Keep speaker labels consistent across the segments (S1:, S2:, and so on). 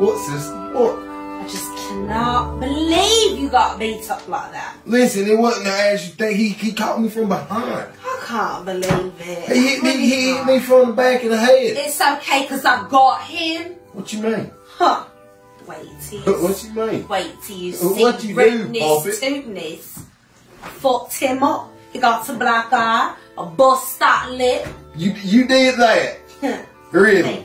S1: What, sister? What?
S2: I just cannot believe you got beat up like that.
S1: Listen, it wasn't the ass you think. He, he caught me from behind.
S2: I can't believe it.
S1: He hit me, he hit me from the back of the head.
S2: It's okay because I got him.
S1: What you mean?
S2: Huh. Wait till you
S1: What you mean?
S2: Wait till you see
S1: what you
S2: rudeness, fucked him up. He got a black eye, a bust that lip.
S1: You you did that? Really?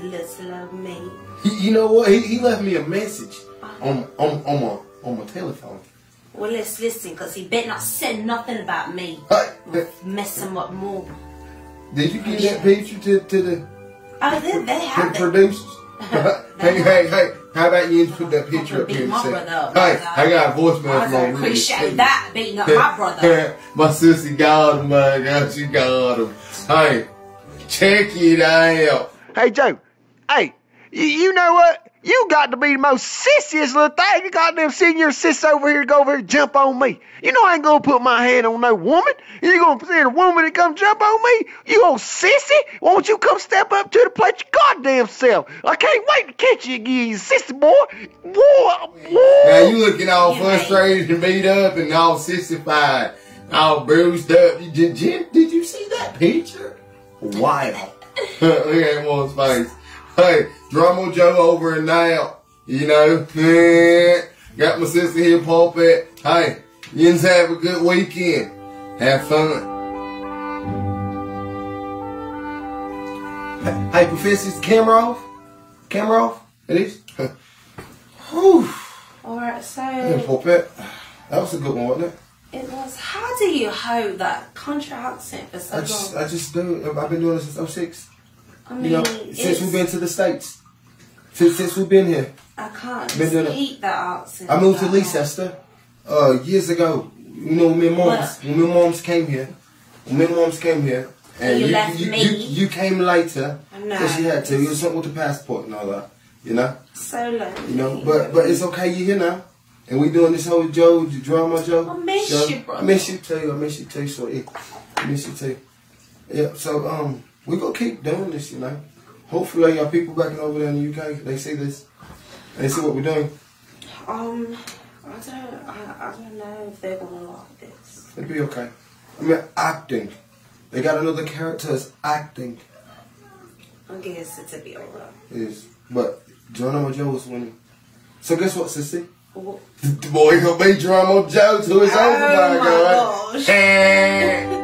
S2: Think, listen of me.
S1: He, you know what? He, he left me a message on on on my on my telephone.
S2: Well, let's listen, because he better not say nothing about me.
S1: Hey,
S2: Mess him up more.
S1: did you get oh, that picture to to the,
S2: Oh, they, they have
S1: the
S2: it.
S1: producers? hey hey hey! How about you put that picture up here? and say,
S2: up,
S1: Hey,
S2: like.
S1: I got a voicemail from
S2: don't
S1: my
S2: appreciate that, beating up my brother.
S1: my sissy got him, man. God, she got him. Hey, check it out.
S3: Hey, Joe. Hey, you, you know what? You got to be the most sissiest little thing. You got them senior your sis over here to go over here and jump on me. You know I ain't gonna put my hand on no woman. You gonna send a woman to come jump on me? You old sissy? Won't you come step up to the plate your goddamn self? I can't wait to catch you again, you sissy boy. Boy, boy.
S1: Now you looking all frustrated and beat up and all sissified, all bruised up. You, did, did you see that picture? Wow. Look at one's face. Hey, Drummer Joe over and now. You know, got my sister here, Poppit. Hey, you have a good weekend. Have fun. Hey, Professor, is the camera off? Camera off? It is? Whew.
S2: Alright, so
S1: Yeah, Poppit. That was a good one, wasn't it?
S2: it was. How do you hold that country accent for so
S1: I just,
S2: long?
S1: I just do. I've been doing this since 06.
S2: I
S1: You know, since we've been to the States. Since, since we've been here.
S2: I can't
S1: been it.
S2: speak that accent.
S1: I moved to. Leicester uh, years ago. You know, when my moms,
S2: What?
S1: when my moms came here, when my moms came here, and
S2: You
S1: you, you, you, you came later, because you had to. You was something with the passport and all that, you know,
S2: So lonely.
S1: you know. But but it's okay. You're here now, and we doing this whole Joe drama, Joe.
S2: I miss
S1: show.
S2: you, brother.
S1: I miss you too. I miss you too, sweetie. I miss you too. Yeah. So um, we gonna keep doing this, you know. Hopefully, our people back in over there in the UK, they see this, they see what we're doing.
S2: Um, I don't, I, I don't know if they're gonna like this.
S1: It'd be okay. I mean, acting. They got another character as acting.
S2: I guess it'll be alright.
S1: Is but Geronimo Joe was winning. So guess what, sissy?
S2: Well,
S1: The boy gonna be Geronimo Joe to his
S2: Oh
S1: own
S2: my
S1: God.
S2: gosh.